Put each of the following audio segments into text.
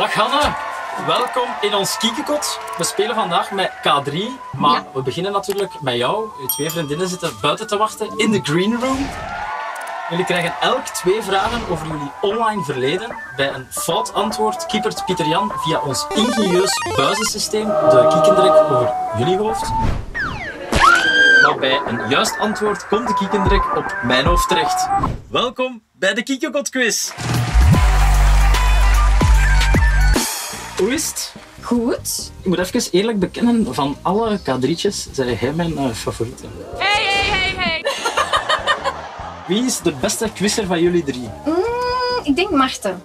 Dag Hanne, welkom in ons kiekekot. We spelen vandaag met K3, maar Ja. we beginnen natuurlijk met jou. Uw twee vriendinnen zitten buiten te wachten in de green room. Jullie krijgen elk twee vragen over jullie online verleden. Bij een fout antwoord kiepert Pieter Jan via ons ingenieus buizensysteem de kiekendrek over jullie hoofd. Maar bij een juist antwoord komt de kiekendrek op mijn hoofd terecht. Welkom bij de Kiekekot quiz. Hoe is het? Goed. Ik moet even eerlijk bekennen, van alle K3'tjes zijn hij mijn eh, favoriete. Hey, hey, hey, hey. Wie is de beste quizzer van jullie drie? Mm, ik denk Marten.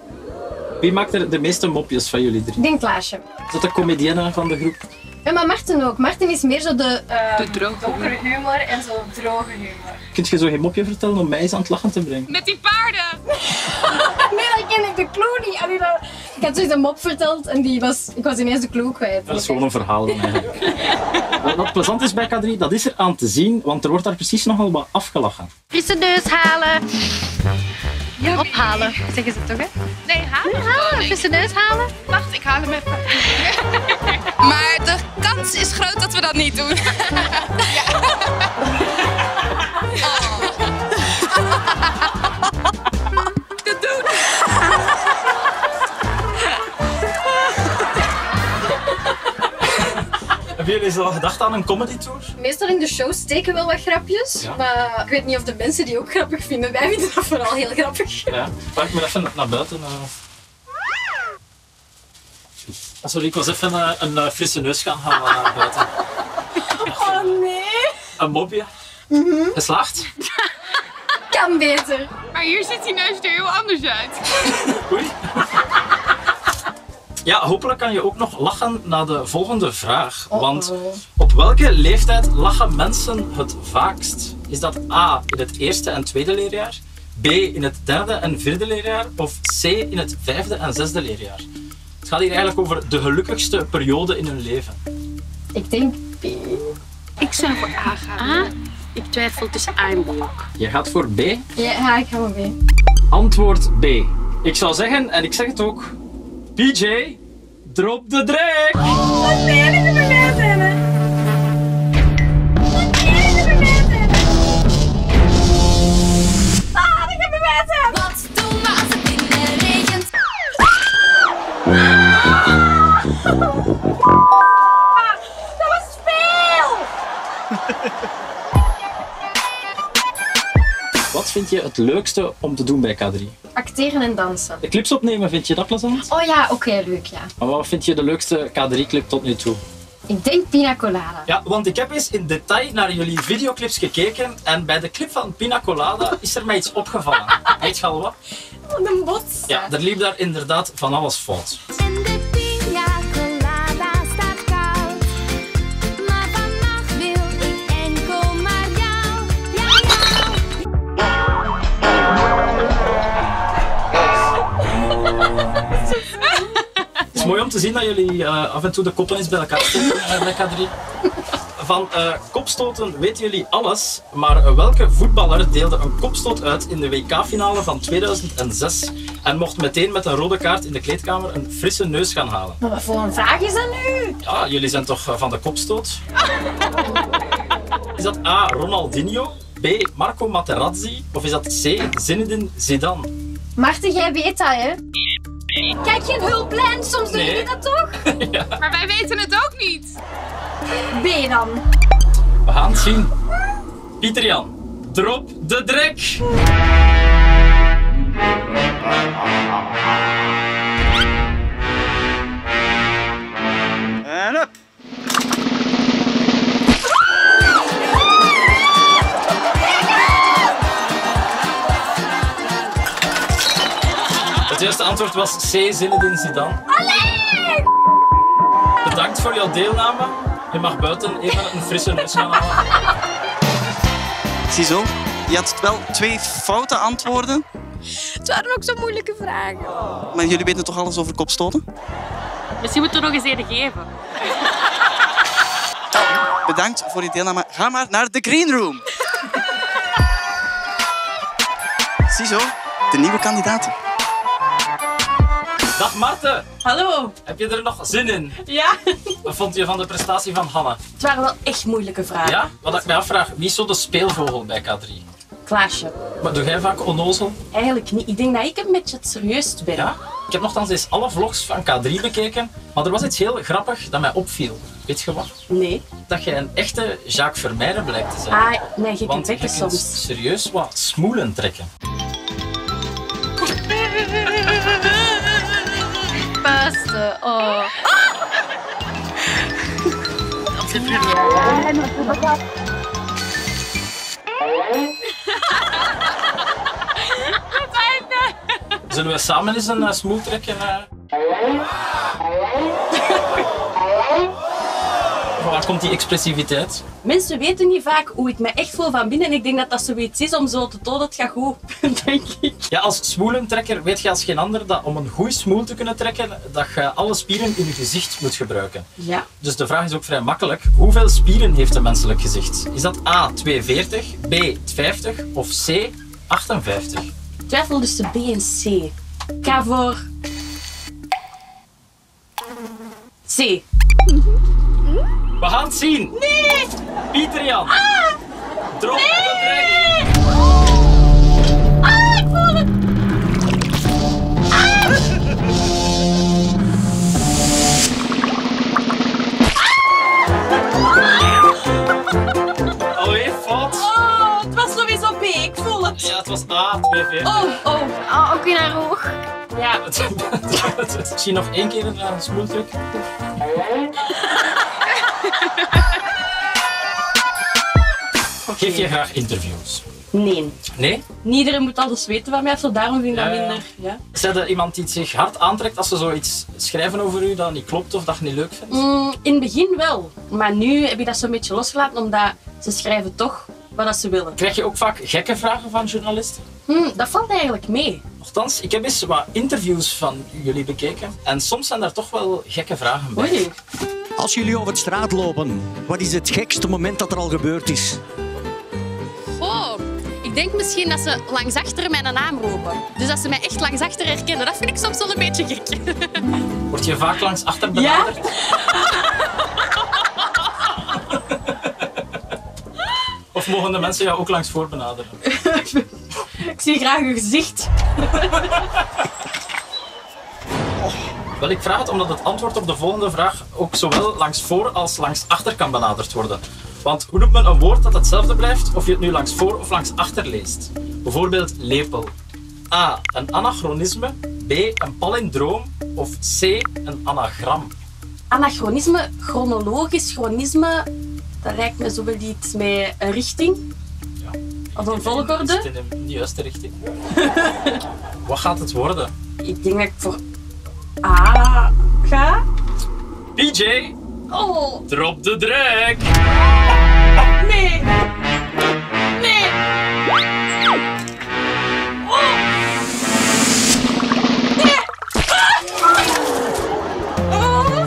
Wie maakt er de meeste mopjes van jullie drie? Ik denk Klaasje. Is dat de comedienne van de groep? Ja, maar Marten ook. Marten is meer zo de, eh De droge donkere humor en zo droge humor. Kunt je zo geen mopje vertellen om mij eens aan het lachen te brengen? Met die paarden. Nee, dan ken ik de clue niet. Allee, dat- Ik had zoiets een mop verteld en die was, ik was ineens de clue kwijt. Dat is gewoon een verhaal dan eigenlijk. Wat- Wat plezant is bij K3, dat is er aan te zien, want er wordt daar precies nogal wat afgelachen. Frisse neus halen. Ophalen, zeggen ze toch, hè? Nee, halen. Halen, frisse neus halen. Wacht, ik haal hem even. Dat dat niet doen. Dat doen. Hebben jullie eens al gedacht aan een comedy tour? Meestal in de show steken wel wat grapjes, Ja. maar ik weet niet of de mensen die ook grappig vinden. Wij vinden dat vooral heel grappig. Ja. Wacht, ik moet even naar buiten. eh. Ah, Sorry, ik was even eh, een eh, frisse neus gaan halen naar buiten. Nee. Een mopje. Geslaagd? Kan beter. Maar hier ziet die neus er heel anders uit. Oei. Ja, hopelijk kan je ook nog lachen na de volgende vraag. Want op welke leeftijd lachen mensen het vaakst? Is dat A in het eerste en tweede leerjaar? B in het derde en vierde leerjaar? Of C in het vijfde en zesde leerjaar? Het gaat hier eigenlijk over de gelukkigste periode in hun leven. Ik denk B. Ik zou voor A gaan. Ah, ik twijfel tussen A en B. Je gaat voor B. Ja, ik ga wel B. Antwoord B. Ik zou zeggen, en ik zeg het ook, PJ, drop de drek! Nee, dat heb ik vind je het leukste om te doen bij K3? Acteren en dansen. De clips opnemen, vind je dat plezant? Oh ja, oké, leuk, ja. Maar wat vind je de leukste K3-clip tot nu toe? Ik denk pina colada. Ja, want ik heb eens in detail naar jullie videoclips gekeken en bij de clip van Pina Colada is er mij iets opgevallen. Weet je al wat? Wat een bots. Ja, er liep daar inderdaad van alles fout. Is mooi om te zien dat jullie eh, af en toe de koppen eens bij elkaar steken eh, bij K3. Van eh, kopstoten weten jullie alles, maar eh, welke voetballer deelde een kopstoot uit in de WK-finale van 2006 en mocht meteen met een rode kaart in de kleedkamer een frisse neus gaan halen? Maar wat voor een vraag is dat nu? Ja, jullie zijn toch eh, van de kopstoot? Is dat A. Ronaldinho, B. Marco Materazzi of is dat C. Zinedine Zidane? Marten, jij weet dat, hè? Kijk, geen hulplijn, soms doen jullie dat toch? Maar wij weten het ook niet. B dan. We gaan het zien. Pieter Jan, drop de drek! En up. Juiste antwoord was C. Zinedine Zidane. Bedankt voor jouw deelname. Je mag buiten even een frisse neus gaan halen. Ziezo, je had wel twee foute antwoorden, Het waren ook zo moeilijke vragen. maar jullie weten toch alles over kopstoten? Misschien moeten we nog eens een geven. Bedankt voor je deelname. Ga maar naar de green room. Ziezo, de nieuwe kandidaten. Dat Dag Marten, Hallo. heb je er nog zin in? Ja? Wat vond je van de prestatie van Hanne? Het waren wel echt moeilijke vragen. Ja? Wat ik mij afvraag, wie is zo de speelvogel bij K3? Klaasje. Maar doe jij vaak onnozel? Eigenlijk niet. Ik denk dat ik een beetje het serieus ben. Ja? Ik heb nogthans eens alle vlogs van K3 bekeken, maar er was iets heel grappig dat mij opviel. Weet je wat? Nee. Dat jij een echte Jacques Vermeijden blijkt te zijn. Ah, nee, gekke Want je kunt soms. serieus wat smoelen trekken. Oh. Zullen we samen eens een uh, smoel trekken? Eh? Waar komt die expressiviteit? Mensen weten niet vaak hoe ik me echt voel van binnen. En ik denk dat dat zoiets is om zo te tonen, het gaat goed, denk ik. Ja, als smoelentrekker weet je als geen ander dat om een goede smoel te kunnen trekken, dat je alle spieren in je gezicht moet gebruiken. Ja. Dus de vraag is ook vrij makkelijk. Hoeveel spieren heeft een menselijk gezicht? Is dat A, 240, B, 50 of C, 58? Ik twijfel tussen B en C. Ik ga voor... C. We gaan het zien. Nee! Pieter Jan. Drop de drek. Alweer fout. Oh, het was sowieso B. Ik voel het. Ja, het was A, 240. Oh, oh. Oh, ook weer naar hoog. Ja. Misschien nog één keer een uh, smoeltruc. Geef je graag interviews? Nee. Nee? Iedereen moet alles weten van mij, zo daarom vind ik dat minder. Ja. Zijn er iemand die zich hard aantrekt als ze zoiets schrijven over u dat niet klopt of dat je niet leuk vindt? Mm, in het begin wel, maar nu heb ik dat zo'n beetje losgelaten omdat ze schrijven toch wat ze willen. Krijg je ook vaak gekke vragen van journalisten? Hm, dat valt eigenlijk mee. Nochtans, ik heb eens wat interviews van jullie bekeken en soms zijn daar toch wel gekke vragen bij. Oei. Als jullie over de straat lopen, wat is het gekste moment dat er al gebeurd is? Oh, ik denk misschien dat ze langs achter mijn naam roepen. Dus dat ze mij echt langs achter herkennen. Dat vind ik soms wel een beetje gek. Word je vaak langs achter benaderd? Of mogen de mensen jou ook langs voor benaderen? Ik zie graag uw gezicht. Wel, ik vraag het omdat het antwoord op de volgende vraag ook zowel langs voor als langs achter kan benaderd worden. Want hoe noemt men een woord dat hetzelfde blijft of je het nu langs voor of langs achter leest? Bijvoorbeeld lepel. A. Een anachronisme. B. Een palindroom. Of C. Een anagram. Anachronisme, chronologisch chronisme, dat lijkt me zo wel iets met een richting. Ja. Of een volgorde. zit in de juiste richting. Wat gaat het worden? Ik denk dat ik voor A ga. PJ, Oh, drop de drek! nee. Nee. Oh. Nee. Oh,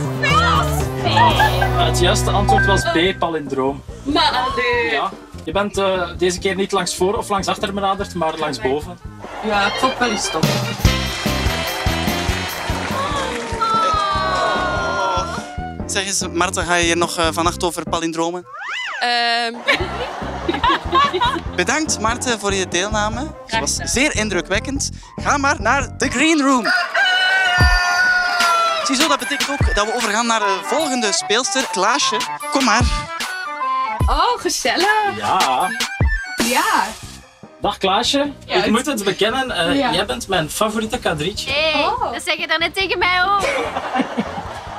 Uh, het juiste antwoord was B. Palindroom. Maar, Ja. Je bent eh, deze keer niet langs voor of langs achter benaderd, maar langs boven. ja, ik vond wel eens stop. Zeg eens, Marten, ga je hier nog eh, vannacht over palindromen? Ehm, Bedankt, Marten, voor je deelname. Het was zeer indrukwekkend. Ga maar naar de Green Room. Ziezo, dat betekent ook dat we overgaan naar de volgende speelster, Klaasje. Kom maar. Oh, gezellig. Ja. Ja. Dag Klaasje. Ja, ik moet het bekennen, eh, Ja. jij bent mijn favoriete kadrietje. Hé, Oh. dat zeg je daarnet tegen mij ook.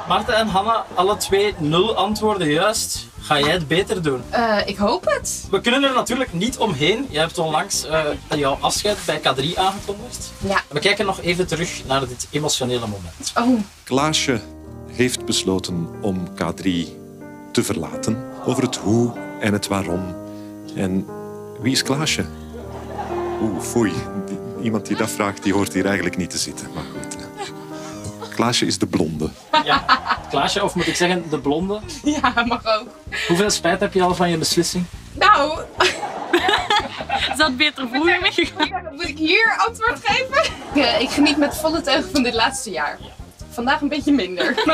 Maarten en Hanna, alle twee nul antwoorden juist. Ga jij het beter doen? Eh, ik hoop het. We kunnen er natuurlijk niet omheen. Jij hebt onlangs eh, jouw afscheid bij K3 aangekondigd. Ja. We kijken nog even terug naar dit emotionele moment. Oh, Klaasje heeft besloten om K3 te verlaten. Over het hoe en het waarom. En wie is Klaasje? Oeh, foei. Iemand die dat vraagt, die hoort hier eigenlijk niet te zitten. Maar goed. Eh. Klaasje is de blonde. Ja, Klaasje, of moet ik zeggen de blonde. ja, mag ook. Hoeveel spijt heb je al van je beslissing? Nou, dat beter vroeger. Moet ik hier antwoord geven? Ja, ik geniet met volle teugen van dit laatste jaar. Vandaag een beetje minder.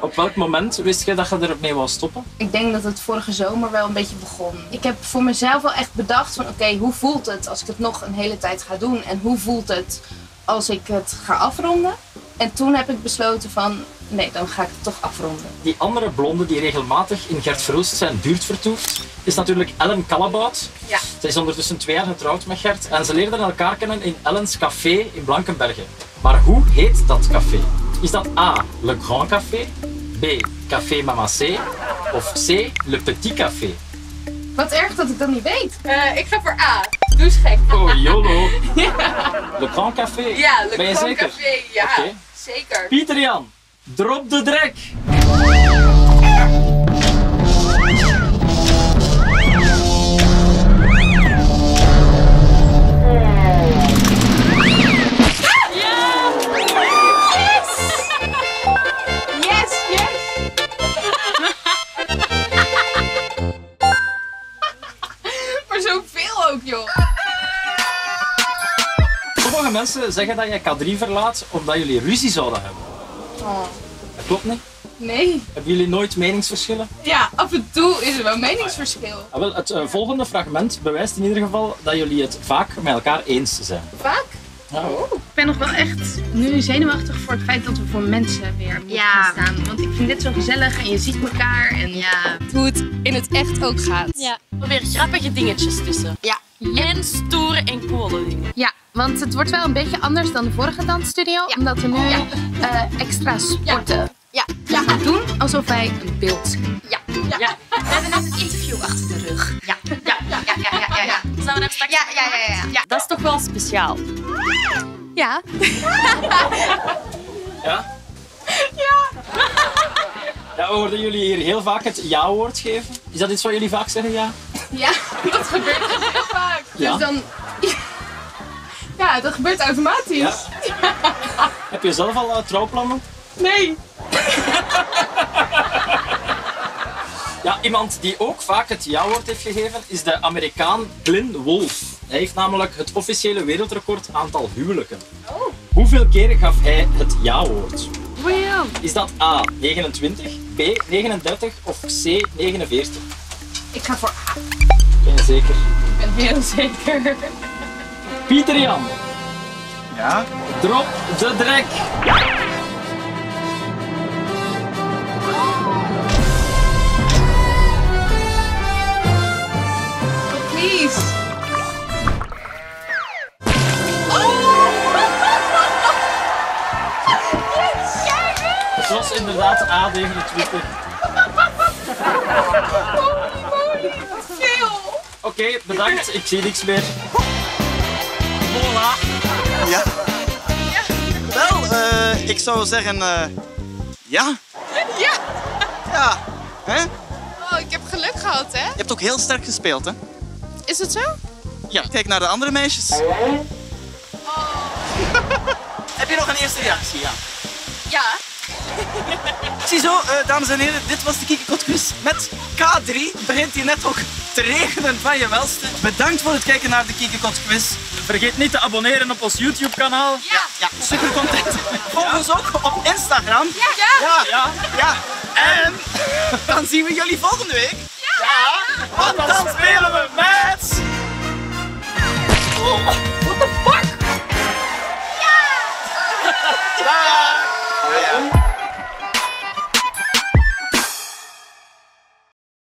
Op welk moment wist je dat je ermee wou stoppen? Ik denk dat het vorige zomer wel een beetje begon. Ik heb voor mezelf wel echt bedacht van oké, hoe voelt het als ik het nog een hele tijd ga doen? En hoe voelt het als ik het ga afronden? En toen heb ik besloten van nee, dan ga ik het toch afronden. Die andere blonde die regelmatig in Gert Verhulst zijn buurt vertoeft, is natuurlijk Ellen Calabout. Ja. Zij is ondertussen twee jaar getrouwd met Gert en ze leerden elkaar kennen in Ellens Café in Blankenberge. Maar hoe heet dat café? Is dat A. Le Grand Café, B. Café Mama C of C. Le Petit Café? Wat erg dat ik dat niet weet. Eh, ik ga voor A. Doe eens gek. Oh, YOLO! Le Grand Café? Ja, Le ben je Grand zeker? Café, ja. Oké. Zeker. Pieter Jan, drop de drek! Mensen zeggen dat je K3 verlaat omdat jullie ruzie zouden hebben. Oh. Dat klopt niet. Nee. Hebben jullie nooit meningsverschillen? Ja, af en toe is er wel meningsverschil. Ah, wel, het eh, volgende fragment bewijst in ieder geval dat jullie het vaak met elkaar eens zijn. Vaak? Ja. Ik ben nog wel echt nu zenuwachtig voor het feit dat we voor mensen weer moeten Ja. gaan staan. Want ik vind dit zo gezellig en je ziet elkaar. En Ja. Hoe het in het echt ook gaat. Ja. Probeer grappige dingetjes tussen. Ja. En stoere en coole dingen. Ja, want het wordt wel een beetje anders dan de vorige dansstudio. Omdat we nu eh, extra sporten Ja. ja. gaan doen alsof wij een beeld zien. Ja. ja. We hebben net een interview achter de rug. Ja. Ja. Ja. Ja. Ja. Ja. ja. We daar straks Ja, ja, ja, ja. ja. Dat is toch wel speciaal. Ja. Ja? Ja, we hoorden jullie hier heel vaak het ja-woord geven. Is dat iets wat jullie vaak zeggen, ja? Ja, dat gebeurt echt heel vaak. Ja. Dus dan... Ja, dat gebeurt automatisch. Ja. Heb je zelf al eh, trouwplannen? Nee. Ja, iemand die ook vaak het ja-woord heeft gegeven is de Amerikaan Glenn Wolf. Hij heeft namelijk het officiële wereldrecord aantal huwelijken. Hoeveel keer gaf hij het ja-woord? Is dat A 29, B 39 of C 49? Ik ga voor A. Ben zeker. Ik ben heel zeker. Pieter Jan. Ja? Drop de drek. Please. Oh! Het was inderdaad A29. Bedankt. Ik zie niks meer. Voilà. Ja. Wel, eh, ik zou zeggen, eh, ja. Ja. Ja. Hè? Oh, ik heb geluk gehad, hè? Je hebt ook heel sterk gespeeld, hè? Is het zo? Ja. Kijk naar de andere meisjes. Heb je nog een eerste reactie? Ja. Ja. Ziezo, eh dames en heren, dit was de Kikikot quiz met K3. Begint hier net ook te regenen van je welste. Bedankt voor het kijken naar de Kikikot quiz. Vergeet niet te abonneren op ons YouTube kanaal. Ja, ja super content. Volg ons ook op Instagram. Ja. Ja, ja, ja. En dan zien we jullie volgende week. Ja. Want dan spelen we met... Oh,